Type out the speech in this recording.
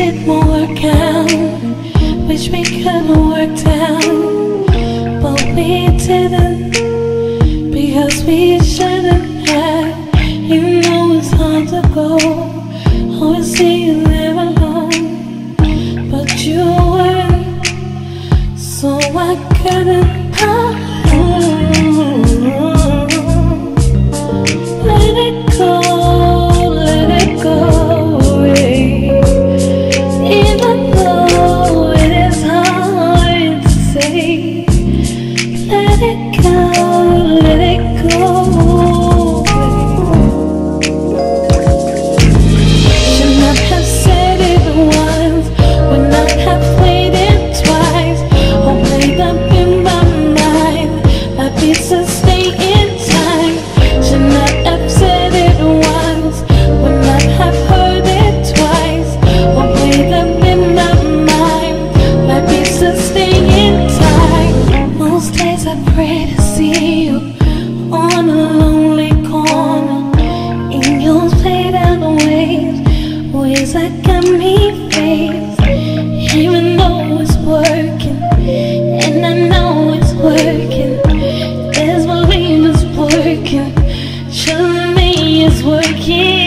it won't work out Wish we could've worked out But we didn't Because we see you on a lonely corner. And you'll play down the ways, ways that got me faced. Even though it's working, and I know it's working. Working. Me it's working.